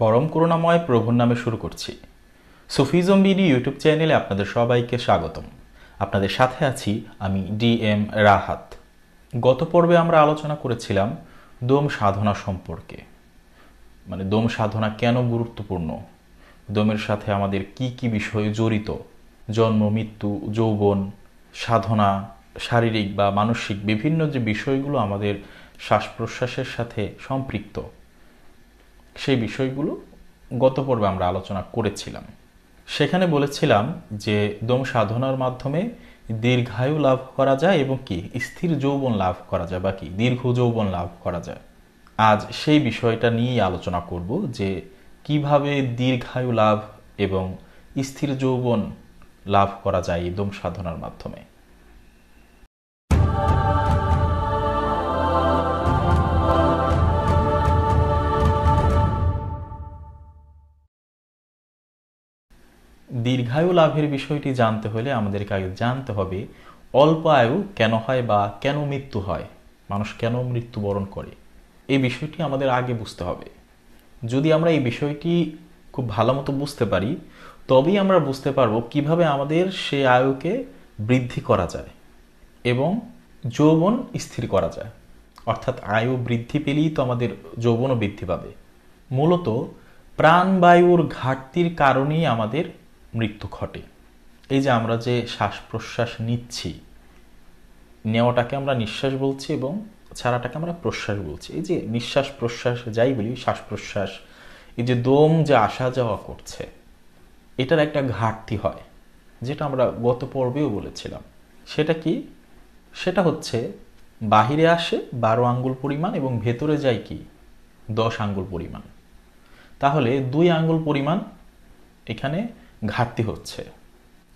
পরম করুণাময় প্রভুর নামে শুরু করছি। সুফিজম বিডি ইউটিউব চ্যানেলে আপনাদের সবাইকে স্বাগতম। আপনাদের সাথে আছি আমি ডি এম রাহাত। গত পর্বে আমরা আলোচনা করেছিলাম দোম সাধনা সম্পর্কে। মানে দোম সাধনা কেন গুরুত্বপূর্ণ? দোমের সাথে আমাদের কি কি বিষয় জড়িত? জন্ম, মৃত্যু, যৌবন, সাধনা, শারীরিক বা মানসিক বিভিন্ন যে বিষয়গুলো আমাদের শ্বাস প্রশ্বাসের সাথে সম্পৃক্ত সেই বিষয়গুলো গত পর্বে আমরা আলোচনা করেছিলাম। সেখানে বলেছিলাম যে দম সাধনার মাধ্যমে দীর্ঘায়ু লাভ করা যায় এবং কি? স্থির যৌবন লাভ করা যায় বা কি? দীর্ঘ যৌবন লাভ করা যায়। আজ সেই বিষয়টা নিয়েই আলোচনা করব যে কীভাবে দীর্ঘায়ু লাভ এবং স্থির যৌবন লাভ করা যায় এই দম সাধনার মাধ্যমে। দীর্ঘায়ু লাভের বিষয়টি জানতে হলে আমাদেরকে আগে জানতে হবে, অল্প আয়ু কেন হয় বা কেন মৃত্যু হয়? মানুষ কেন মৃত্যুবরণ করে? এই বিষয়টি আমাদের আগে বুঝতে হবে। যদি আমরা এই বিষয়টি খুব ভালো মতো বুঝতে পারি, তবেই আমরা বুঝতে পারব কীভাবে আমাদের সে আয়ুকে বৃদ্ধি করা যায় এবং যৌবন স্থির করা যায়। অর্থাৎ আয়ু বৃদ্ধি পেলেই তো আমাদের যৌবনও বৃদ্ধি পাবে। মূলত প্রাণবায়ুর ঘাটতির কারণেই আমাদের মৃত্যু ঘটে। এই যে আমরা যে শ্বাস প্রশ্বাস নিচ্ছি, নেওয়াটাকে আমরা নিঃশ্বাস বলছি এবং ছাড়াটাকে আমরা প্রশ্বাস বলছি। এই যে নিঃশ্বাস প্রশ্বাস যাই বলি শ্বাস প্রশ্বাস এই যে দম যে আসা যাওয়া করছে, এটার একটা ঘাটতি হয়, যেটা আমরা গত পর্বেও বলেছিলাম। সেটা কি? সেটা হচ্ছে বাহিরে আসে বারো আঙ্গুল পরিমাণ এবং ভেতরে যায় কি? দশ আঙ্গুল পরিমাণ। তাহলে দুই আঙ্গুল পরিমাণ এখানে ঘাটতি হচ্ছে।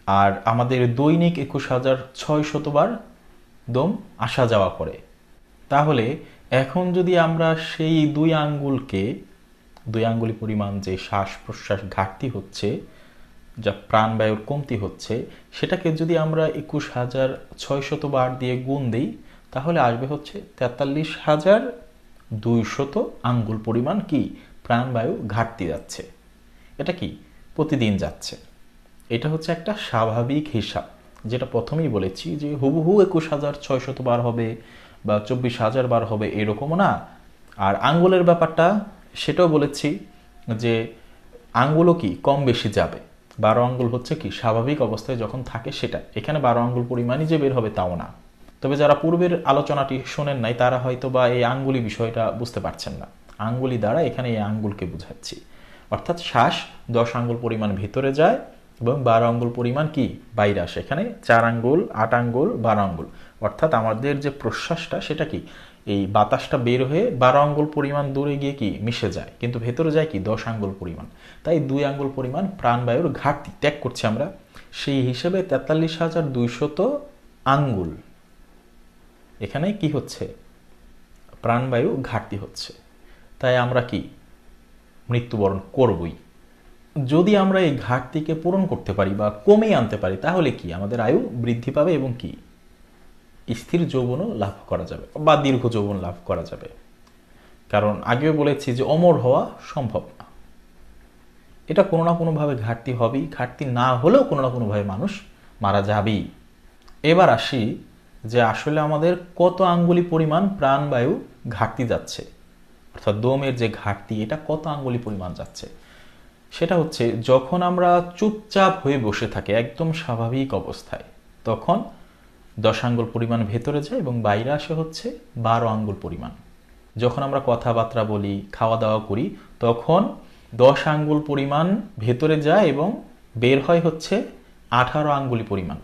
আর আমাদের দৈনিক একুশ হাজার ছয় শতবার দম আসা যাওয়া করে। তাহলে এখন যদি আমরা সেই দুই আঙ্গুলকে, দুই আঙ্গুলি পরিমাণ যে শ্বাস প্রশ্বাস ঘাটতি হচ্ছে, যা প্রাণবায়ুর কমতি হচ্ছে, সেটাকে যদি আমরা একুশ হাজার ছয় শতবার দিয়ে গুণ দিই, তাহলে আসবে হচ্ছে তেতাল্লিশ হাজার দুইশত আঙ্গুল পরিমাণ কি প্রাণবায়ু ঘাটতি যাচ্ছে। এটা কি? প্রতিদিন যাচ্ছে। এটা হচ্ছে একটা স্বাভাবিক হিসাব। যেটা প্রথমেই বলেছি যে হুবহু একুশ হাজার ছয়শত বার হবে বা চব্বিশ হাজার বার হবে এরকমও না। আর আঙ্গুলের ব্যাপারটা সেটাও বলেছি যে আঙ্গুলও কি কম বেশি যাবে। বারো আঙ্গুল হচ্ছে কি স্বাভাবিক অবস্থায় যখন থাকে সেটা এখানে বারো আঙ্গুল পরিমাণই যে বের হবে তাও না। তবে যারা পূর্বের আলোচনাটি শোনেন নাই তারা হয়তো বা এই আঙ্গুলি বিষয়টা বুঝতে পারছেন না। আঙ্গুলি দ্বারা এখানে এই আঙ্গুলকে বুঝাচ্ছি। অর্থাৎ শ্বাস দশ আঙ্গুল পরিমাণ ভিতরে যায় এবং বারো আঙ্গুল পরিমাণ কি? বাইরে আসে। এখানে চার আঙ্গুল, আট আঙ্গুল, বারো আঙ্গুল। অর্থাৎ আমাদের যে প্রশ্বাসটা, সেটা কি? এই বাতাসটা বের হয়ে বারো আঙ্গুল পরিমাণ দূরে গিয়ে কি? মিশে যায়। কিন্তু ভেতরে যায় কি? দশ আঙ্গুল পরিমাণ। তাই দুই আঙ্গুল পরিমাণ প্রাণবায়ুর ঘাটতি ত্যাগ করছি আমরা। সেই হিসেবে তেতাল্লিশ হাজার দুইশত আঙ্গুল। এখানে কি হচ্ছে? প্রাণবায়ু ঘাটতি হচ্ছে। তাই আমরা কি মৃত্যুবরণ করবই। যদি আমরা এই ঘাটতিকে পূরণ করতে পারি বা কমে আনতে পারি, তাহলে কি আমাদের আয়ু বৃদ্ধি পাবে এবং কি? স্থির যৌবনও লাভ করা যাবে বা দীর্ঘ যৌবন লাভ করা যাবে। কারণ আগেও বলেছি যে অমর হওয়া সম্ভব না। এটা কোনো না কোনোভাবে ঘাটতি হবেই, ঘাটতি না হলেও কোনো না কোনোভাবে মানুষ মারা যাবেই। এবার আসি যে আসলে আমাদের কত আঙ্গুলি পরিমাণ প্রাণবায়ু ঘাটতি যাচ্ছে। অর্থাৎ দমের যে ঘাটতি, এটা কত আঙ্গুলি পরিমাণ যাচ্ছে? সেটা হচ্ছে, যখন আমরা চুপচাপ হয়ে বসে থাকি একদম স্বাভাবিক অবস্থায়, তখন দশ আঙ্গুল পরিমাণ ভেতরে যায় এবং বাইরে আসে হচ্ছে বারো আঙ্গুল পরিমাণ। যখন আমরা কথাবার্তা বলি খাওয়া দাওয়া করি, তখন দশ আঙ্গুল পরিমাণ ভেতরে যায় এবং বের হয় হচ্ছে আঠারো আঙ্গুলি পরিমাণ।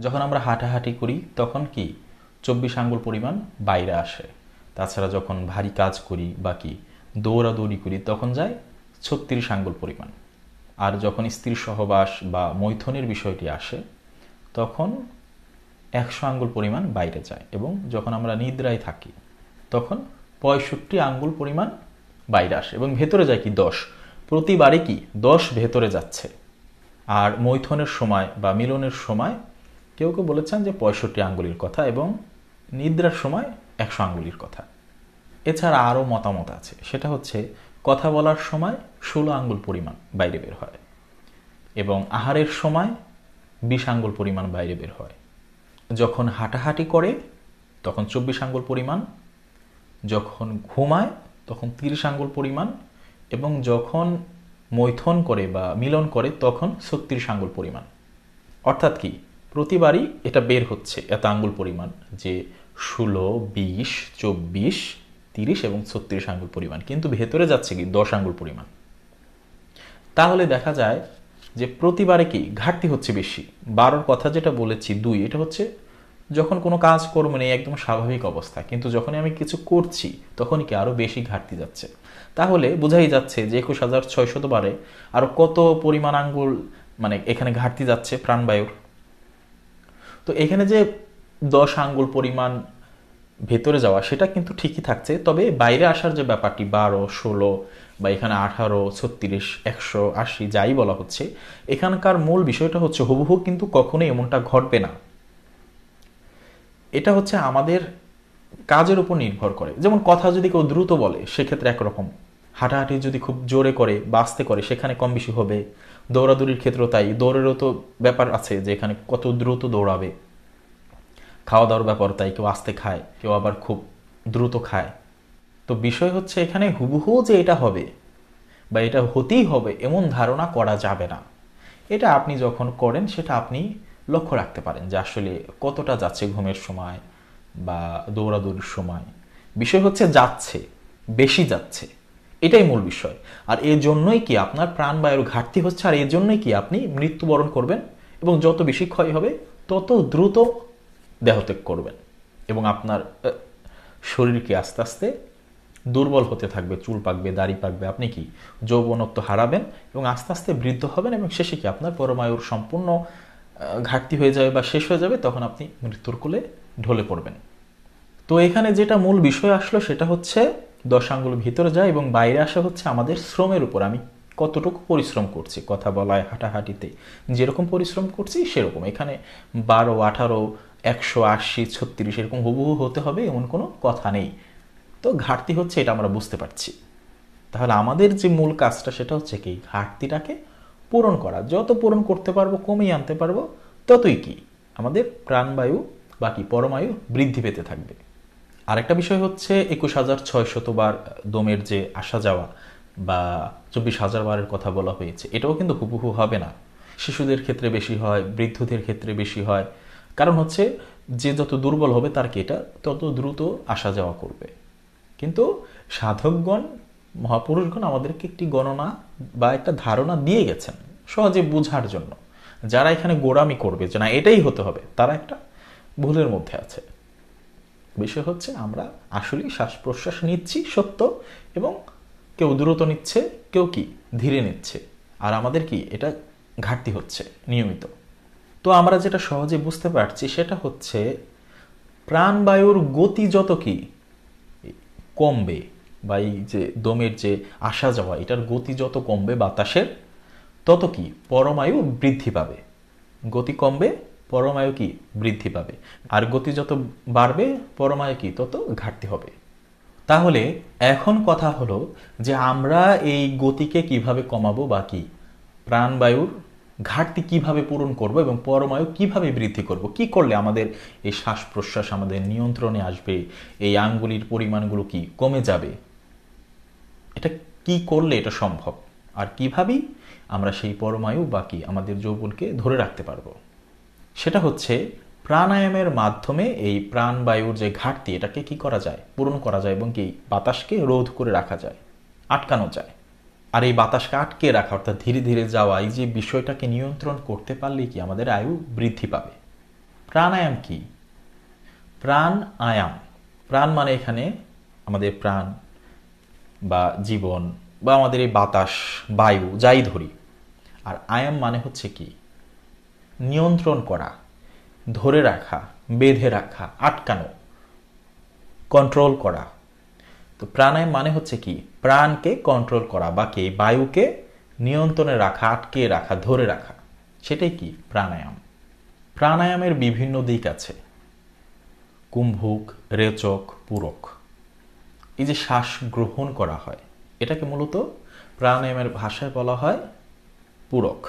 যখন আমরা হাঁটাহাঁটি করি, তখন কি? চব্বিশ আঙ্গুল পরিমাণ বাইরে আসে। তাছাড়া যখন ভারী কাজ করি বা কি দৌড়াদৌড়ি করি, তখন যায় ছত্রিশ আঙ্গুল পরিমাণ। আর যখন স্ত্রী সহবাস বা মৈথনের বিষয়টি আসে, তখন একশো আঙ্গুল পরিমাণ বাইরে যায় এবং যখন আমরা নিদ্রায় থাকি, তখন পঁয়ষট্টি আঙ্গুল পরিমাণ বাইরে আসে এবং ভেতরে যায় কি দশ। প্রতিবারে কি দশ ভেতরে যাচ্ছে। আর মৈথনের সময় বা মিলনের সময় কেউ কেউ বলেছেন যে পঁয়ষট্টি আঙ্গুলির কথা এবং নিদ্রার সময় একশো আঙ্গুলির কথা। এছাড়া আরও মতামত আছে। সেটা হচ্ছে, কথা বলার সময় ষোলো আঙ্গুল পরিমাণ বাইরে বের হয় এবং আহারের সময় বিশ আঙ্গুল পরিমাণ বাইরে বের হয়। যখন হাঁটাহাঁটি করে, তখন চব্বিশ আঙ্গুল পরিমাণ, যখন ঘুমায়, তখন তিরিশ আঙ্গুল পরিমাণ এবং যখন মৈথন করে বা মিলন করে, তখন ছত্রিশ আঙ্গুল পরিমাণ। অর্থাৎ কি? প্রতিবারই এটা বের হচ্ছে, এত আঙ্গুল পরিমাণ যে ষোলো, বিশ, চব্বিশ, তিরিশ এবং ছত্রিশ আঙ্গুল পরিমাণ। কিন্তু ভেতরে যাচ্ছে কি? দশ আঙ্গুল পরিমাণ। তাহলে দেখা যায় যে প্রতিবারে কি? ঘাটতি হচ্ছে বেশি। বারোর কথা যেটা বলেছি, দুই, এটা হচ্ছে যখন কোনো কাজ করব নেই, একদম স্বাভাবিক অবস্থা। কিন্তু যখনই আমি কিছু করছি, তখনই কি আরও বেশি ঘাটতি যাচ্ছে। তাহলে বোঝাই যাচ্ছে যে একুশ হাজার ছয়শত বারে আরও কত পরিমাণ আঙ্গুল মানে এখানে ঘাটতি যাচ্ছে প্রাণবায়ুর। তো এখানে যে দশ আঙ্গুল পরিমাণ ভেতরে যাওয়া, সেটা কিন্তু ঠিকই থাকছে। তবে বাইরে আসার যে ব্যাপারটি, বারো, ষোলো বা এখানে আঠারো, ছত্রিশ, একশো, আশি, যাই বলা হচ্ছে, এখানকার মূল বিষয়টা হচ্ছে হুবহু কিন্তু কখনোই এমনটা ঘটবে না। এটা হচ্ছে আমাদের কাজের উপর নির্ভর করে। যেমন কথা যদি কেউ দ্রুত বলে, সেক্ষেত্রে একরকম। হাঁটাহাঁটি যদি খুব জোরে করে, বাঁচতে করে, সেখানে কম বেশি হবে। দৌড়াদৌড়ির ক্ষেত্রেও তাই। দৌড়েরও তো ব্যাপার আছে যে এখানে কত দ্রুত দৌড়াবে। খাওয়া দাওয়ার ব্যাপার, তাই কেউ আস্তে খায়, কেউ আবার খুব দ্রুত খায়। তো বিষয় হচ্ছে এখানে হুবহু যে এটা হবে বা এটা হতেই হবে এমন ধারণা করা যাবে না। এটা আপনি যখন করেন, সেটা আপনি লক্ষ্য রাখতে পারেন যে আসলে কতটা যাচ্ছে ঘুমের সময় বা দৌড়াদৌড়ির সময়। বিষয় হচ্ছে যাচ্ছে, বেশি যাচ্ছে, এটাই মূল বিষয়। আর এর জন্যই কি আপনার প্রাণবায়ুর ঘাটতি হচ্ছে, আর এর জন্যই কি আপনি মৃত্যুবরণ করবেন? এবং যত বেশি ক্ষয় হবে, তত দ্রুত দেহত্যাগ করবেন এবং আপনার শরীরকে আস্তে আস্তে দুর্বল হতে থাকবে, চুল পাকবে, দাড়ি পাকবে, আপনি কি? যৌবনত্ব হারাবেন এবং আস্তে আস্তে বৃদ্ধ হবেন এবং শেষে কি আপনার পরমায়ুর সম্পূর্ণ ঘাটতি হয়ে যাবে বা শেষ হয়ে যাবে, তখন আপনি মৃত্যুর কোলে ঢলে পড়বেন। তো এখানে যেটা মূল বিষয় আসলো সেটা হচ্ছে দশ আঙ্গুল ভিতরে যায় এবং বাইরে আসা হচ্ছে আমাদের শ্রমের উপর। আমি কতটুকু পরিশ্রম করছি? কথা বলায় হাঁটাহাঁটিতে। যেরকম পরিশ্রম করছি, সেরকম। এখানে বারো, আঠারো, একশো আশি, ছত্রিশ এরকম হুবহু হতে হবে, এমন কোনো কথা নেই। তো ঘাটতি হচ্ছে এটা আমরা বুঝতে পারছি। তাহলে আমাদের যে মূল কাজটা, সেটা হচ্ছে কি? ঘাটতিটাকে পূরণ করা। যত পূরণ করতে পারব, কমিয়ে আনতে পারব, ততই কি? আমাদের প্রাণবায়ু বাকি পরমায়ু বৃদ্ধি পেতে থাকবে। আরেকটা বিষয় হচ্ছে একুশ হাজার ছয়শতবার দমের যে আসা যাওয়া বা চব্বিশ হাজার বারের কথা বলা হয়েছে। এটাও কিন্তু হুবহু হবে না। শিশুদের ক্ষেত্রে বেশি হয়, বৃদ্ধদের ক্ষেত্রে বেশি হয়। কারণ হচ্ছে, যে যত দুর্বল হবে তার কি এটা? তত দ্রুত আসা যাওয়া করবে। কিন্তু সাধকগণ, মহাপুরুষগণ আমাদেরকে একটি গণনা বা একটা ধারণা দিয়ে গেছেন, সহজে বোঝার জন্য। যারা এখানে গোড়ামি করবে যে না, এটাই হতে হবে, তারা একটা ভুলের মধ্যে আছে। বিষয় হচ্ছে, আমরা আসলেই শ্বাস প্রশ্বাস নিচ্ছি সত্য এবং কেউ দ্রুত নিচ্ছে, কেউ কি? ধীরে নিচ্ছে। আর আমাদের কি? এটা ঘাটতি হচ্ছে, নিয়মিত। তো আমরা যেটা সহজে বুঝতে পারছি সেটা হচ্ছে, প্রাণবায়ুর গতি যত কি, কমবে বা এই যে দমের যে আসা যাওয়া, এটার গতি যত কমবে বাতাসের, তত কি? পরমায়ু বৃদ্ধি পাবে। গতি কমবে, পরমায়ু কি? বৃদ্ধি পাবে। আর গতি যত বাড়বে, পরমায়ু কি? তত ঘাটতি হবে। তাহলে এখন কথা হলো যে আমরা এই গতিকে কীভাবে কমাবো বা কি? প্রাণবায়ুর ঘাটতি কীভাবে পূরণ করব এবং পরমায়ু কীভাবে বৃদ্ধি করব? কি করলে আমাদের এই শ্বাস প্রশ্বাস আমাদের নিয়ন্ত্রণে আসবে? এই আঙ্গুলির পরিমাণগুলো কি কমে যাবে? এটা কি করলে এটা সম্ভব? আর কিভাবেই আমরা সেই পরমায়ু বাকি আমাদের যৌবনকে ধরে রাখতে পারব? সেটা হচ্ছে প্রাণায়ামের মাধ্যমে এই প্রাণবায়ুর যে ঘাটতি, এটাকে কি করা যায়? পূরণ করা যায় এবং কি বাতাসকে রোধ করে রাখা যায়, আটকানো যায়। আর এই বাতাসকে আটকে রাখা, অর্থাৎ ধীরে ধীরে যাওয়া, এই যে বিষয়টাকে নিয়ন্ত্রণ করতে পারলে কি আমাদের আয়ু বৃদ্ধি পাবে? প্রাণায়াম কি? প্রাণ আয়াম প্রাণ মানে এখানে আমাদের প্রাণ বা জীবন বা আমাদের এই বাতাস, বায়ু, যাই ধরি। আর আয়াম মানে হচ্ছে কি? নিয়ন্ত্রণ করা। ধরে রাখা, বেঁধে রাখা, আটকানো কন্ট্রোল করা। তো প্রাণায়াম মানে হচ্ছে কি? প্রাণকে কন্ট্রোল করা বা কি? বায়ুকে নিয়ন্ত্রণে রাখা, আটকে রাখা, ধরে রাখা। সেটাই কি? প্রাণায়াম। প্রাণায়ামের বিভিন্ন দিক আছে। কুম্ভুক, রেচক, পূরক। এই যে শ্বাস গ্রহণ করা হয়, এটাকে মূলত প্রাণায়ামের ভাষায় বলা হয় পূরক।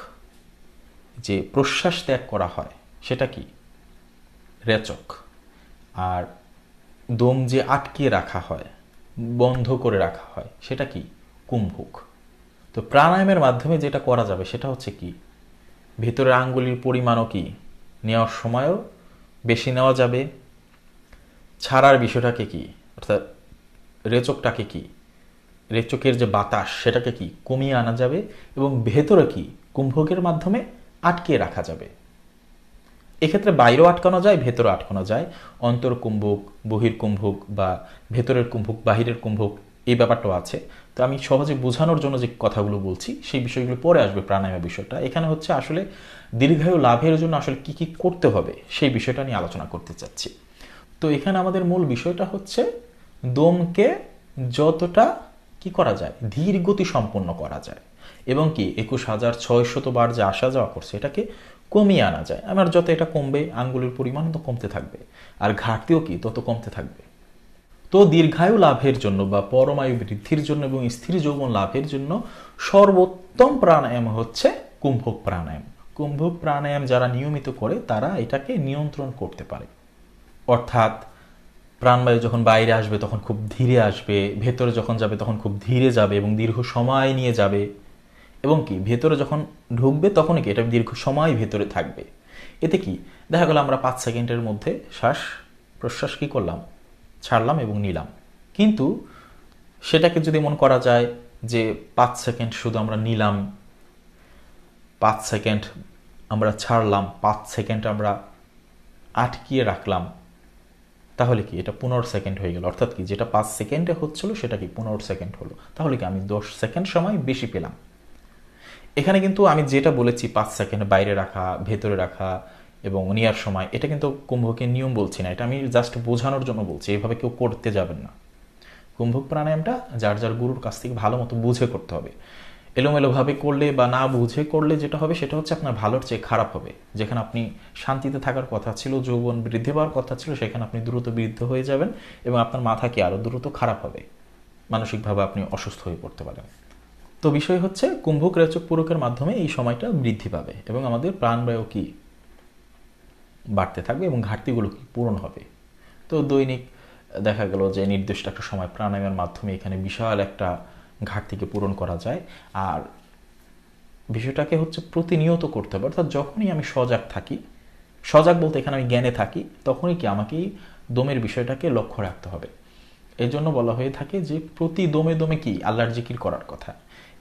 যে প্রশ্বাস ত্যাগ করা হয়, সেটা কি? রেচক। আর দম যে আটকিয়ে রাখা হয়, বন্ধ করে রাখা হয়, সেটা কি? কুম্ভক। তো প্রাণায়ামের মাধ্যমে যেটা করা যাবে সেটা হচ্ছে কি? ভেতরের আঙ্গুলির পরিমাণও কি নেওয়ার সময়ও বেশি নেওয়া যাবে? ছাড়ার বিষয়টাকে কি? অর্থাৎ রেচকটাকে কি? রেচকের যে বাতাস, সেটাকে কি কমিয়ে আনা যাবে? এবং ভেতরে কি? কুম্ভকের মাধ্যমে আটকে রাখা যাবে। এক্ষেত্রে বাইরেও আটকানো যায় ভেতরে আটকানো যায়। অন্তর কুম্ভক, বহির কুম্ভক বা ভেতরের কুম্ভক, বাহিরের কুম্ভক এই ব্যাপারটাও আছে। তো আমি সহজে বোঝানোর জন্য যে কথাগুলো বলছি, সেই বিষয়গুলো পরে আসবে প্রাণায়ামের বিষয়টা। এখানে হচ্ছে আসলে দীর্ঘায়ু লাভের জন্য আসলে কি কি করতে হবে, সেই বিষয়টা নিয়ে আলোচনা করতে চাচ্ছি। তো এখানে আমাদের মূল বিষয়টা হচ্ছে দমকে যতটা কি করা যায়, ধীর গতি সম্পন্ন করা যায়। এবং কি একুশ হাজার ছয়শত বার যে আসা যাওয়া করছে, এটাকে কমিয়ে আনা যায়। আমার যত এটা কমবে, আঙ্গুলের পরিমাণ তো কমতে থাকবে। আর ঘাটতিও কি? তত কমতে থাকবে। তো দীর্ঘায়ু লাভের জন্য বা পরমায়ু বৃদ্ধির জন্য এবং স্থির যৌবন লাভের জন্য সর্বোত্তম প্রাণায়াম হচ্ছে কুম্ভক প্রাণায়াম। কুম্ভক প্রাণায়াম যারা নিয়মিত করে, তারা এটাকে নিয়ন্ত্রণ করতে পারে। অর্থাৎ প্রাণবায়ু যখন বাইরে আসবে, তখন খুব ধীরে আসবে, ভেতরে যখন যাবে, তখন খুব ধীরে যাবে এবং দীর্ঘ সময় নিয়ে যাবে। এবং কি, ভেতরে যখন ঢুকবে তখনই কি, এটা দীর্ঘ সময় ভেতরে থাকবে। এতে কি, দেখা গেল আমরা পাঁচ সেকেন্ডের মধ্যে শ্বাস প্রশ্বাস কি করলাম? ছাড়লাম এবং নিলাম। কিন্তু সেটাকে যদি মন করা যায় যে পাঁচ সেকেন্ড শুধু আমরা নিলাম, পাঁচ সেকেন্ড আমরা ছাড়লাম, পাঁচ সেকেন্ড আমরা আটকিয়ে রাখলাম, তাহলে কি এটা পনেরো সেকেন্ড হয়ে গেল? অর্থাৎ কি যেটা পাঁচ সেকেন্ডে হচ্ছিল সেটা কি পনেরো সেকেন্ড হলো? তাহলে কি আমি দশ সেকেন্ড সময় বেশি পেলাম? এখানে কিন্তু আমি যেটা বলেছি পাঁচ সেকেন্ড বাইরে রাখা, ভেতরে রাখা এবং নেওয়ার সময়, এটা কিন্তু কুম্ভকে নিয়ম বলছি না। এটা আমি জাস্ট বোঝানোর জন্য বলছি এভাবে কেউ করতে যাবেন না। কুম্ভক প্রাণায়ামটা যার যার গুরুর কাছ থেকে ভালো মতো বুঝে করতে হবে। এলোমেলোভাবে করলে বা না বুঝে করলে যেটা হবে, সেটা হচ্ছে আপনার ভালোর চেয়ে খারাপ হবে। যেখানে আপনি শান্তিতে থাকার কথা ছিল, যৌবন বৃদ্ধি পাওয়ার কথা ছিল, সেখানে আপনি দ্রুত বৃদ্ধ হয়ে যাবেন এবং আপনার মাথাকে আরও দ্রুত খারাপ হবে? মানসিকভাবে আপনি অসুস্থ হয়ে পড়তে পারেন। তো বিষয় হচ্ছে কুম্ভক রেচক পূরকের মাধ্যমে এই সময়টা বৃদ্ধি পাবে এবং আমাদের প্রাণবায়ু কি বাড়তে থাকবে এবং ঘাটতিগুলো কি পূরণ হবে। তো দৈনিক দেখা গেল যে নির্দিষ্ট একটা সময় প্রাণায়ামের মাধ্যমে এখানে বিশাল একটা ঘাটতিকে পূরণ করা যায়। আর বিষয়টাকে হচ্ছে প্রতিনিয়ত করতে হবে। অর্থাৎ যখনই আমি সজাগ থাকি, সজাগ বলতে এখানে আমি জ্ঞানে থাকি, তখনই কি আমাকেই দমের বিষয়টাকে লক্ষ্য রাখতে হবে। এই জন্য বলা হয়ে থাকে যে প্রতি দমে দমে কি? আল্লাহর জিকির করার কথা।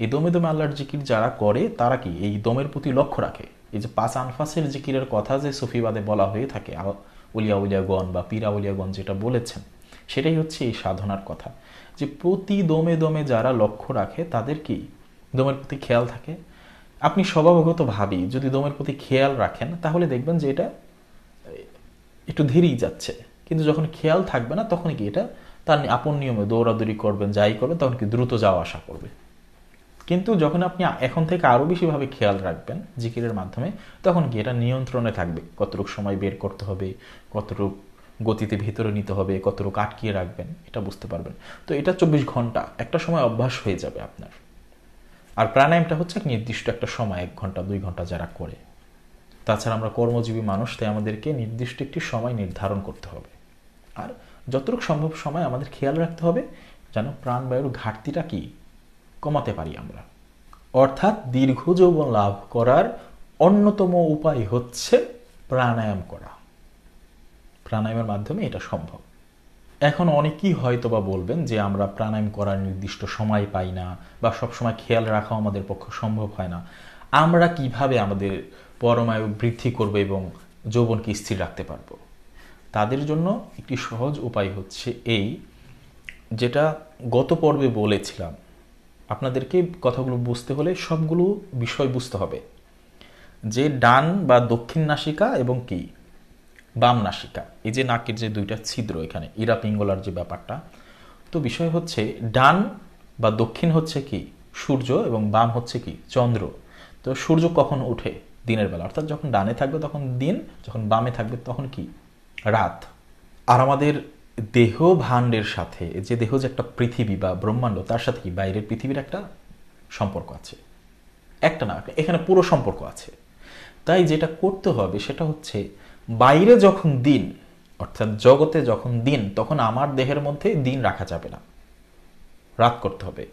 এই দমে দমে আল্লাহর জিকির যারা করে, তারা কি এই দমের প্রতি লক্ষ্য রাখে? এই যে পাঁচ আনফাসের জিকিরের কথা যে সফিবাদে বলা হয়ে থাকে উলিয়া উলিয়াগণ বা পীরা উলিয়াগণ যেটা বলেছেন, সেটাই হচ্ছে এই সাধনার কথা। যে প্রতি দমে দমে যারা লক্ষ্য রাখে, তাদের কি দমের প্রতি খেয়াল থাকে? আপনি স্বভাবগত ভাবি, যদি দমের প্রতি খেয়াল রাখেন, তাহলে দেখবেন যে এটা একটু ধীরেই যাচ্ছে। কিন্তু যখন খেয়াল থাকবে না তখন কি এটা তার আপন নিয়মে দৌড়াদৌড়ি করবেন, যাই করবেন, তখন কি দ্রুত যাওয়া আসা করবে। কিন্তু যখন আপনি এখন থেকে আরও বেশিভাবে খেয়াল রাখবেন জিকিরের মাধ্যমে, তখন কি এটা নিয়ন্ত্রণে থাকবে। কতটুকু সময় বের করতে হবে, কতটুকু গতিতে ভেতরে নিতে হবে, কতটুকু আটকিয়ে রাখবেন, এটা বুঝতে পারবেন। তো এটা চব্বিশ ঘণ্টা, একটা সময় অভ্যাস হয়ে যাবে আপনার। আর প্রাণায়ামটা হচ্ছে নির্দিষ্ট একটা সময়, এক ঘণ্টা, দুই ঘণ্টা যারা করে। তাছাড়া আমরা কর্মজীবী মানুষ, তাই আমাদেরকে নির্দিষ্ট একটি সময় নির্ধারণ করতে হবে। আর যতটুকু সম্ভব সময় আমাদের খেয়াল রাখতে হবে, যেন প্রাণবায়ুর ঘাটতিটা কি? কমাতে পারি আমরা। অর্থাৎ দীর্ঘ যৌবন লাভ করার অন্যতম উপায় হচ্ছে প্রাণায়াম করা। প্রাণায়ামের মাধ্যমে এটা সম্ভব। এখন অনেকেই হয়তো বা বলবেন যে আমরা প্রাণায়াম করার নির্দিষ্ট সময় পাই না বা সবসময় খেয়াল রাখা আমাদের পক্ষে সম্ভব হয় না। আমরা কীভাবে আমাদের পরমায়ু বৃদ্ধি করব এবং যৌবনকে স্থির রাখতে পারব? তাদের জন্য একটি সহজ উপায় হচ্ছে এই, যেটা গত পর্বে বলেছিলাম। আপনাদেরকে কথাগুলো বুঝতে হলে সবগুলো বিষয় বুঝতে হবে। যে ডান বা দক্ষিণ নাসিকা এবং কি? বাম নাসিকা। এই যে নাকের যে দুইটা ছিদ্র এখানে, ইরা পিঙ্গলার যে ব্যাপারটা, তো বিষয় হচ্ছে ডান বা দক্ষিণ হচ্ছে কি? সূর্য এবং বাম হচ্ছে কি? চন্দ্র। তো সূর্য কখন উঠে দিনের বেলা। অর্থাৎ যখন ডানে থাকবে তখন দিন, যখন বামে থাকবে তখন কি? রাত। আর আমাদের দেহ ভাণ্ডের সাথে যে দেহ যে একটা পৃথিবী বা ব্রহ্মাণ্ড, তার সাথে কি বাইরের পৃথিবীর একটা সম্পর্ক আছে? একটা না, এখানে পুরো সম্পর্ক আছে। তাই যেটা করতে হবে সেটা হচ্ছে, বাইরে যখন দিন, অর্থাৎ জগতে যখন দিন, তখন আমার দেহের মধ্যে দিন রাখা যাবে না। রাত করতে হবে।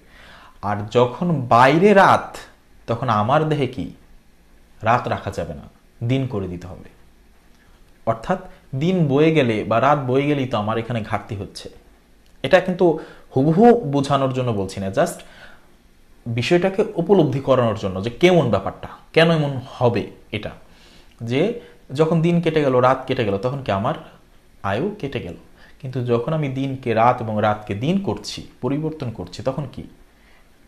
আর যখন বাইরে রাত, তখন আমার দেহে কি? রাত রাখা যাবে না। দিন করে দিতে হবে। অর্থাৎ দিন বয়ে গেলে বা রাত বয়ে গেলেই তো আমার এখানে ঘাটতি হচ্ছে। এটা কিন্তু হুবহু বোঝানোর জন্য বলছি না, জাস্ট বিষয়টাকে উপলব্ধি করানোর জন্য যে কেমন ব্যাপারটা, কেন এমন হবে এটা। যে যখন দিন কেটে গেল, রাত কেটে গেল, তখন কি আমার আয়ু কেটে গেল? কিন্তু যখন আমি দিনকে, রাত এবং রাতকে দিন করছি, পরিবর্তন করছি, তখন কি?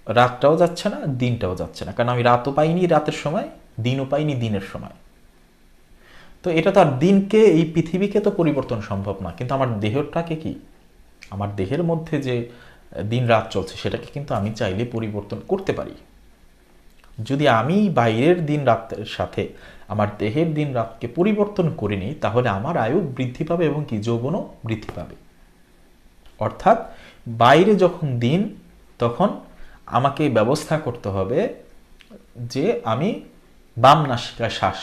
রাতটাও যাচ্ছে না, দিনটাও যাচ্ছে না। কারণ আমি রাতও পাইনি রাতের সময়, দিনও পাইনি দিনের সময়। তো এটা তো আর দিনকে, এই পৃথিবীকে তো পরিবর্তন সম্ভব না। কিন্তু আমার দেহটাকে কি? আমার দেহের মধ্যে যে দিন রাত চলছে, সেটাকে কিন্তু আমি চাইলে পরিবর্তন করতে পারি। যদি আমি বাইরের দিন রাতের সাথে আমার দেহের দিন রাতকে পরিবর্তন করে নিই, তাহলে আমার আয়ু বৃদ্ধি পাবে এবং কি? যৌবনও বৃদ্ধি পাবে। অর্থাৎ বাইরে যখন দিন, তখন আমাকে ব্যবস্থা করতে হবে যে আমি বাম নাসিকায় শ্বাস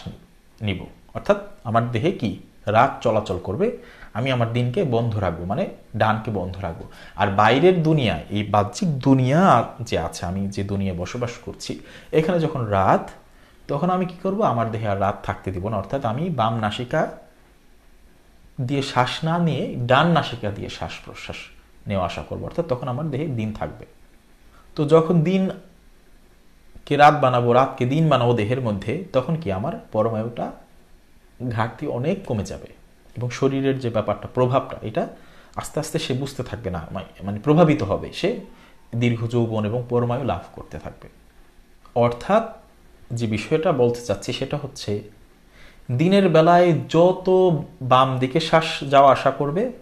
নিব। অর্থাৎ আমার দেহে কি? রাত চলাচল করবে, আমি আমার দিনকে বন্ধ রাখব মানে ডানকে বন্ধ রাখব। আর বাইরের দুনিয়া, এই বাহ্যিক দুনিয়া যে আছে, আমি যে দুনিয়ায় বসবাস করছি, এখানে যখন রাত, তখন আমি কি করব? আমার দেহে আর রাত থাকতে দিব না। অর্থাৎ আমি বাম নাসিকা দিয়ে শ্বাস না নিয়ে ডান নাসিকা দিয়ে শ্বাস প্রশ্বাস নেওয়া আশা করব। অর্থাৎ তখন আমার দেহে দিন থাকবে। তো যখন দিন কে রাত বানাবো, রাতকে দিন বানাবো দেহের মধ্যে, তখন কি আমার পরমায়ুটা ঘাটতি অনেক কমে যাবে। এবং শরীরের যে ব্যাপারটা, প্রভাবটা, এটা আস্তে আস্তে সে বুঝতে থাকবে না মানে প্রভাবিত হবে। সে দীর্ঘ যৌবন এবং পরমায়ু লাভ করতে থাকবে। অর্থাৎ যে বিষয়টা বলতে চাচ্ছি সেটা হচ্ছে, দিনের বেলায় যত বাম দিকে শ্বাস যাওয়া আশা করবে,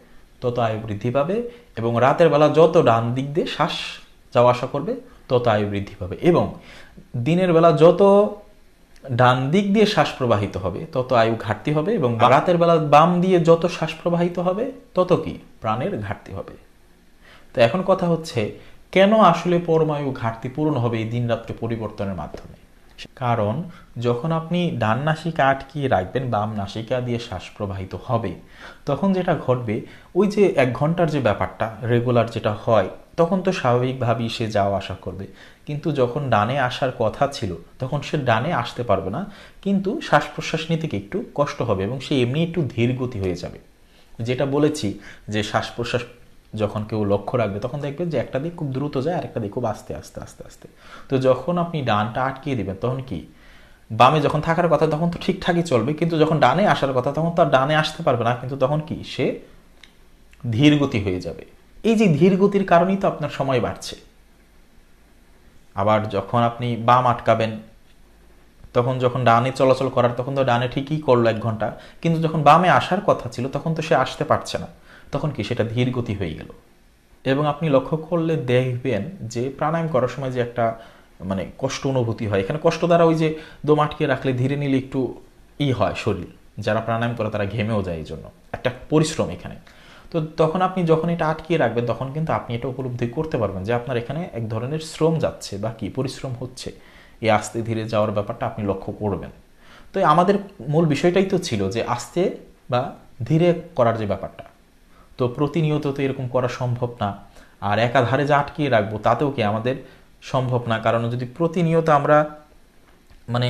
তত আয়ু বৃদ্ধি পাবে এবং রাতের বেলা যত ডান দিক দিয়ে শ্বাস যাওয়া আশা করবে, তত আয়ু বৃদ্ধি পাবে। এবং দিনের বেলা যত ডান দিক দিয়ে শ্বাস প্রবাহিত হবে, তত আয়ু ঘাটতি হবে এবং রাতের বেলা বাম দিয়ে যত শ্বাস প্রবাহিত হবে, তত কি? প্রাণের ঘাটতি হবে। তো এখন কথা হচ্ছে, কেন আসলে পরমায়ু ঘাটতি পূরণ হবে এই দিন রাত্রে পরিবর্তনের মাধ্যমে? কারণ, যখন আপনি ডান নাসিকা আটকিয়ে রাখবেন, বাম নাসিকা দিয়ে শ্বাস প্রবাহিত হবে, তখন যেটা ঘটবে, ওই যে এক ঘণ্টার যে ব্যাপারটা রেগুলার যেটা হয়, তখন তো স্বাভাবিকভাবেই সে যাওয়া আসা করবে। কিন্তু যখন ডানে আসার কথা ছিল, তখন সে ডানে আসতে পারবে না, কিন্তু শ্বাস প্রশ্বাস নিতে একটু কষ্ট হবে এবং সে এমনি একটু ধীর গতি হয়ে যাবে। যেটা বলেছি যে শ্বাস প্রশ্বাস যখন কেউ লক্ষ্য রাখবে, তখন দেখবেন যে একটা দিক খুব দ্রুত যায় আর একটা দিক খুব আস্তে আস্তে আস্তে আস্তে। তো যখন আপনি ডানটা আটকিয়ে দেবেন, তখন কি? বামে যখন থাকার কথা, তখন তো ঠিকঠাকই চলবে, কিন্তু যখন ডানে আসার কথা, তখন তো আর ডানে আসতে পারবে না, কিন্তু তখন কি? সে ধীর গতি হয়ে যাবে। এই যে ধীর গতির কারণেই তো আপনার সময় বাড়ছে। আবার যখন আপনি বাম আটকাবেন, তখন যখন ডানে চলাচল করার, তখন তো ডানে ঠিকই করল এক ঘণ্টা, কিন্তু যখন বামে আসার কথা ছিল, তখন তো সে আসতে পারছে না। তখন কি সেটা ধীর গতি হয়ে গেল? এবং আপনি লক্ষ্য করলে দেখবেন যে প্রাণায়াম করার সময় যে একটা মানে কষ্ট অনুভূতি হয়। এখানে কষ্ট দ্বারা ওই যে দম আটকে রাখলে ধীরে নিলে একটু ই হয় শরীর। যারা প্রাণায়াম করে তারা ঘেমেও যায় এই জন্য। একটা পরিশ্রম এখানে। তো তখন আপনি যখন এটা আটকিয়ে রাখবেন, তখন কিন্তু আপনি এটা উপলব্ধি করতে পারবেন যে আপনার এখানে এক ধরনের শ্রম যাচ্ছে বা কি পরিশ্রম হচ্ছে। এই আস্তে ধীরে যাওয়ার ব্যাপারটা আপনি লক্ষ্য করবেন। তো আমাদের মূল বিষয়টাই তো ছিল যে আস্তে বা ধীরে করার যে ব্যাপারটা। তো প্রতিনিয়ত তো এরকম করা সম্ভব না। আর একাধারে যা আটকিয়ে রাখব, তাতেও কি আমাদের সম্ভব না? কারণ যদি প্রতিনিয়ত আমরা মানে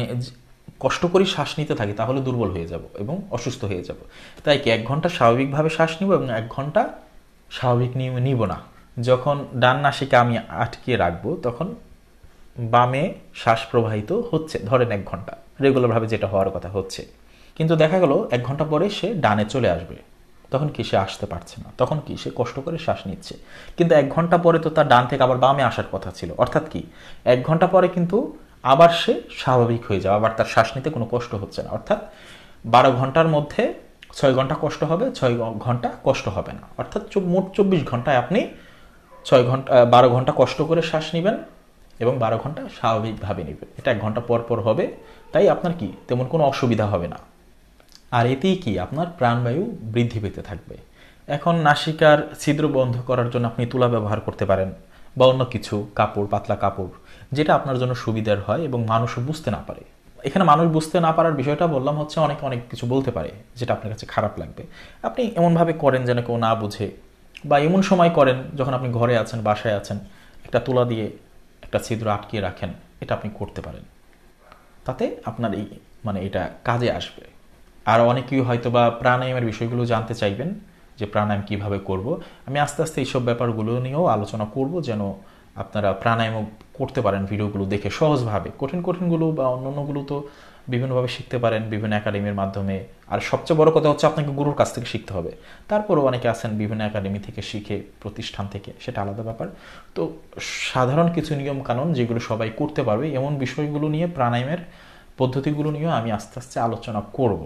কষ্ট করি শ্বাস নিতে থাকি, তাহলে দুর্বল হয়ে যাব এবং অসুস্থ হয়ে যাব। তাই কি এক ঘণ্টা স্বাভাবিকভাবে শ্বাস নিব এবং এক ঘণ্টা স্বাভাবিক নিয়মে নিব না? যখন ডান নাসিকা আমি আটকে রাখব, তখন বামে শ্বাস প্রবাহিত হচ্ছে, ধরেন এক ঘণ্টা। রেগুলারভাবে যেটা হওয়ার কথা হচ্ছে। কিন্তু দেখা গেল, এক ঘণ্টা পরে সে ডানে চলে আসবে। তখন কি সে আসতে পারছে না? তখন কি সে কষ্ট করে শ্বাস নিচ্ছে? কিন্তু এক ঘণ্টা পরে তো তার ডান থেকে আবার বামে আসার কথা ছিল। অর্থাৎ কি? এক ঘণ্টা পরে কিন্তু আবার সে স্বাভাবিক হয়ে যাবে, আবার তার শ্বাস নিতে কোনো কষ্ট হচ্ছে না। অর্থাৎ বারো ঘণ্টার মধ্যে ছয় ঘণ্টা কষ্ট হবে, ছয় ঘণ্টা কষ্ট হবে না। অর্থাৎ মোট চব্বিশ ঘন্টায় আপনি ছয় ঘণ্টা বারো ঘণ্টা কষ্ট করে শ্বাস নেবেন এবং বারো ঘণ্টা স্বাভাবিকভাবে নেবেন। এটা এক ঘণ্টা পর পর হবে, তাই আপনার কি তেমন কোনো অসুবিধা হবে না। আর এতেই কি আপনার প্রাণবায়ু বৃদ্ধি পেতে থাকবে। এখন নাসিকার ছিদ্র বন্ধ করার জন্য আপনি তুলা ব্যবহার করতে পারেন। বা অন্য কিছু কাপড়, পাতলা কাপড়, যেটা আপনার জন্য সুবিধার হয় এবং মানুষও বুঝতে না পারে। এখানে মানুষ বুঝতে না পারার বিষয়টা বললাম হচ্ছে অনেক অনেক কিছু বলতে পারে, যেটা আপনার কাছে খারাপ লাগবে। আপনি এমনভাবে করেন যেন কেউ না বুঝে বা এমন সময় করেন যখন আপনি ঘরে আছেন, বাসায় আছেন, একটা তুলা দিয়ে একটা ছিদ্র আটকিয়ে রাখেন, এটা আপনি করতে পারেন। তাতে আপনার এই মানে এটা কাজে আসবে। আর অনেকেই হয়তো বা প্রাণায়ামের বিষয়গুলো জানতে চাইবেন। যে প্রাণায়াম কীভাবে করব, আমি আস্তে আস্তে এইসব ব্যাপারগুলো নিয়েও আলোচনা করব যেন আপনারা প্রাণায়ামও করতে পারেন, ভিডিওগুলো দেখে সহজভাবে। কঠিন কঠিনগুলো বা অন্য অন্যগুলো তো বিভিন্নভাবে শিখতে পারেন বিভিন্ন একাডেমির মাধ্যমে। আর সবচেয়ে বড় কথা হচ্ছে আপনাকে গুরুর কাছ থেকে শিখতে হবে। তারপরও অনেকে আছেন বিভিন্ন একাডেমি থেকে শিখে, প্রতিষ্ঠান থেকে, সেটা আলাদা ব্যাপার। তো সাধারণ কিছু নিয়ম কানুন যেগুলো সবাই করতে পারবে, এমন বিষয়গুলো নিয়ে প্রাণায়ামের পদ্ধতিগুলো নিয়েও আমি আস্তে আস্তে আলোচনা করব।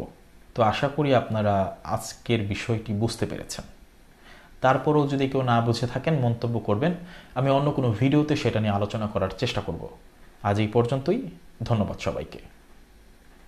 তো আশা করি আপনারা আজকের বিষয়টি বুঝতে পেরেছেন। তারপরেও যদি কেউ না বুঝে থাকেন, মন্তব্য করবেন, আমি অন্য কোনো ভিডিওতে সেটা নিয়ে আলোচনা করার চেষ্টা করব। আজ এই পর্যন্তই, ধন্যবাদ সবাইকে।